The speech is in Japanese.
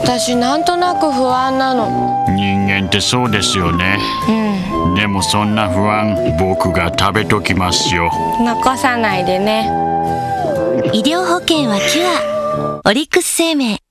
私なんとなく不安なの。人間ってそうですよね。うん。でもそんな不安僕が食べときますよ。残さないでね。医療保険はキュア。オリックス生命。